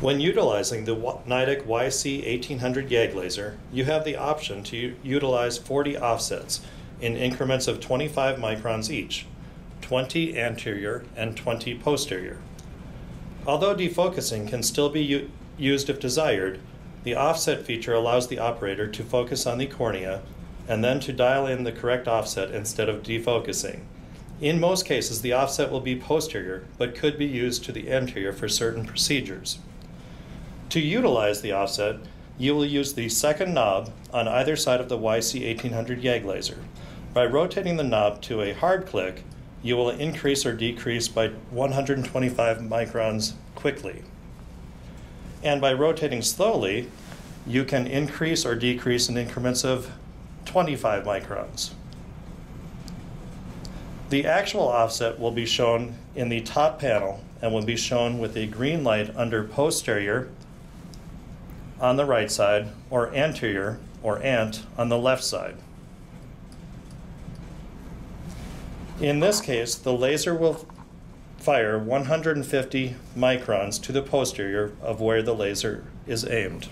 When utilizing the NIDEK YC 1800 YAG laser, you have the option to utilize 40 offsets in increments of 25 microns each, 20 anterior and 20 posterior. Although defocusing can still be used if desired, the offset feature allows the operator to focus on the cornea and then to dial in the correct offset instead of defocusing. In most cases, the offset will be posterior, but could be used to the anterior for certain procedures. To utilize the offset, you will use the second knob on either side of the YC 1800 YAG laser. By rotating the knob to a hard click, you will increase or decrease by 125 microns quickly. And by rotating slowly, you can increase or decrease in increments of 25 microns. The actual offset will be shown in the top panel and will be shown with a green light under posterior on the right side or anterior or ant on the left side. In this case, the laser will fire 150 microns to the posterior of where the laser is aimed.